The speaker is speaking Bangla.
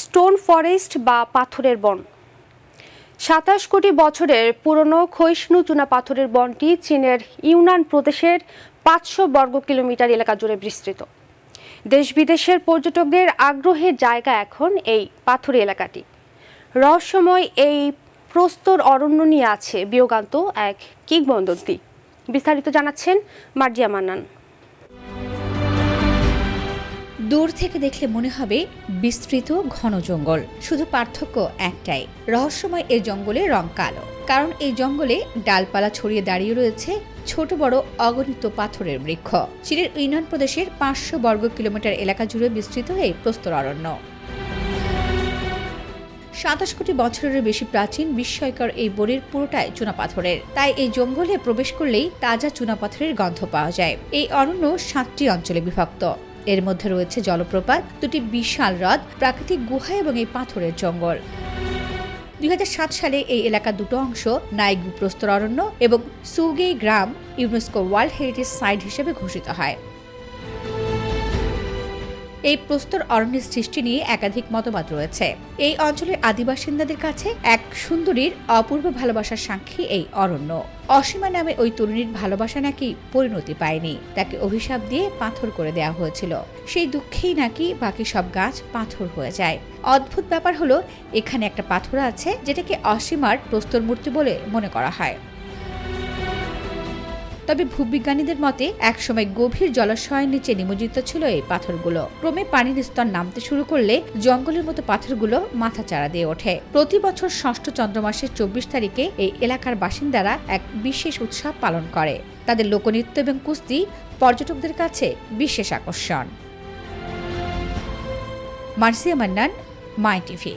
স্টোন ফরেস্ট বা পাথরের বন। সাতাশ কোটি বছরের পুরনো ক্ষয়িষ্ণু চুনা পাথরের বনটি চীনের ইউনান প্রদেশের পাঁচশো বর্গ কিলোমিটার এলাকা জুড়ে বিস্তৃত। দেশ বিদেশের পর্যটকদের আগ্রহের জায়গা এখন এই পাথুরে এলাকাটি। রহস্যময় এই প্রস্তর অরণ্য নিয়ে আছে বিয়োগান্ত এক কিংবদন্তি। বিস্তারিত জানাচ্ছেন মার্জিয়া মান্নান। দূর থেকে দেখলে মনে হবে বিস্তৃত ঘন জঙ্গল। শুধু পার্থক্য একটাই, রহস্যময় এই জঙ্গলে রং কালো। কারণ এই জঙ্গলে ডালপালা ছড়িয়ে দাঁড়িয়ে রয়েছে ছোট বড় অগণিত পাথরের বৃক্ষ। চীনের ইউনান প্রদেশের পাঁচশো বর্গ কিলোমিটার এলাকা জুড়ে বিস্তৃত এই প্রস্তর অরণ্য। সাতাশ কোটি বছরের বেশি প্রাচীন বিস্ময়কর এই বনের পুরোটাই চুনাপাথরের। তাই এই জঙ্গলে প্রবেশ করলেই তাজা চুনাপাথরের গন্ধ পাওয়া যায়। এই অরণ্য সাতটি অঞ্চলে বিভক্ত। এর মধ্যে রয়েছে জলপ্রপাত, দুটি বিশাল হ্রদ, প্রাকৃতিক গুহা এবং এই পাথরের জঙ্গল। দুই হাজার সাত সালে এই এলাকার দুটো অংশ, নাইগু প্রস্তর অরণ্য এবং সুগেই গ্রাম ইউনেস্কো ওয়ার্ল্ড হেরিটেজ সাইট হিসেবে ঘোষিত হয়। এই প্রস্তর অরণ্যের সৃষ্টি নিয়ে একাধিক মতবাদ রয়েছে। এই অঞ্চলের আদিবাসিন্দাদের কাছে এক সুন্দরীর অপূর্ব ভালোবাসার সাক্ষী এই অরণ্য। অসীমা নামে ওই তরুণীর ভালোবাসা নাকি পরিণতি পায়নি। তাকে অভিশাপ দিয়ে পাথর করে দেওয়া হয়েছিল। সেই দুঃখেই নাকি বাকি সব গাছ পাথর হয়ে যায়। অদ্ভুত ব্যাপার হলো, এখানে একটা পাথর আছে, যেটাকে অসীমার প্রস্তর মূর্তি বলে মনে করা হয়। তবে ভূবিজ্ঞানীদের মতে, একসময় গভীর জলাশয়ের নিচে নিমজ্জিত ছিল এই পাথরগুলো। ক্রমে পানির স্তর নামতে শুরু করলে জঙ্গলের মতো পাথরগুলো মাথা চাড়া দিয়ে ওঠে। প্রতি বছর ষষ্ঠ চন্দ্রমাসের চব্বিশ তারিখে এই এলাকার বাসিন্দারা এক বিশেষ উৎসব পালন করে। তাদের লোকনৃত্য এবং কুস্তি পর্যটকদের কাছে বিশেষ আকর্ষণ। Marsia Mannan, My TV.